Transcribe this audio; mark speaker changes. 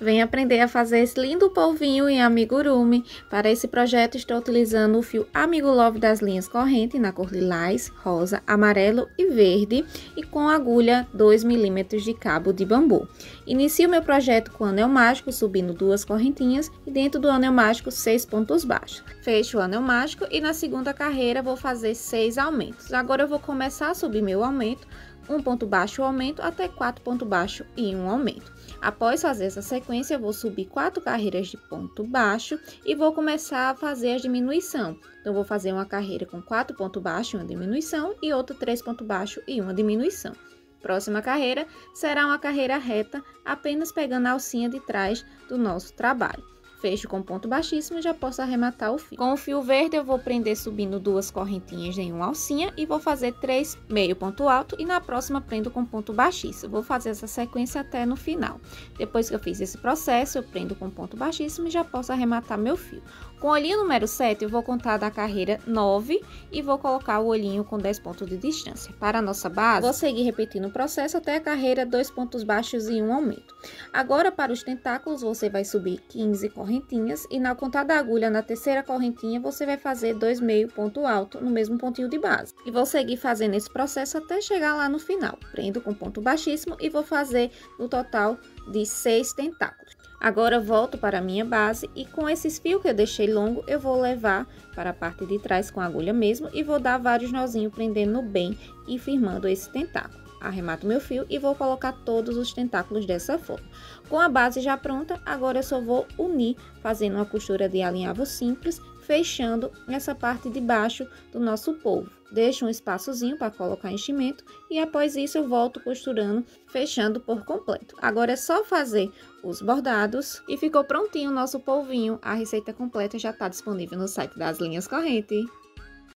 Speaker 1: Vem aprender a fazer esse lindo polvinho em amigurumi. Para esse projeto estou utilizando o fio Amigo Love das linhas corrente na cor lilás, rosa, amarelo e verde e com agulha 2 milímetros de cabo de bambu. Inicio meu projeto com anel mágico subindo duas correntinhas e dentro do anel mágico seis pontos baixos. Fecho o anel mágico e na segunda carreira vou fazer seis aumentos. Agora eu vou começar a subir meu aumento um ponto baixo aumento até quatro ponto baixo e um aumento. Após fazer essa sequência, vou subir quatro carreiras de ponto baixo e vou começar a fazer a diminuição. Então, vou fazer uma carreira com quatro ponto baixo e uma diminuição e outra três ponto baixo e uma diminuição. Próxima carreira será uma carreira reta, apenas pegando a alcinha de trás do nosso trabalho. Fecho com ponto baixíssimo e já posso arrematar o fio. Com o fio verde eu vou prender subindo duas correntinhas em uma alcinha e vou fazer três meio ponto alto e na próxima prendo com ponto baixíssimo. Vou fazer essa sequência até no final. Depois que eu fiz esse processo, eu prendo com ponto baixíssimo e já posso arrematar meu fio. Com o olhinho número 7, eu vou contar da carreira 9 e vou colocar o olhinho com 10 pontos de distância. Para a nossa base, vou seguir repetindo o processo até a carreira 2 pontos baixos e um aumento. Agora, para os tentáculos, você vai subir 15 correntinhas e na conta da agulha, na terceira correntinha, você vai fazer dois meio ponto alto no mesmo pontinho de base. E vou seguir fazendo esse processo até chegar lá no final. Prendo com ponto baixíssimo e vou fazer no total de 6 tentáculos. Agora volto para a minha base e com esses fios que eu deixei longo, eu vou levar para a parte de trás com a agulha mesmo e vou dar vários nozinhos prendendo bem e firmando esse tentáculo. Arremato meu fio e vou colocar todos os tentáculos dessa forma. Com a base já pronta, agora eu só vou unir fazendo uma costura de alinhavo simples, fechando essa parte de baixo do nosso polvo. Deixo um espaçozinho para colocar enchimento e após isso eu volto costurando, fechando por completo. Agora é só fazer os bordados e ficou prontinho o nosso polvinho. A receita completa já está disponível no site das linhas corrente.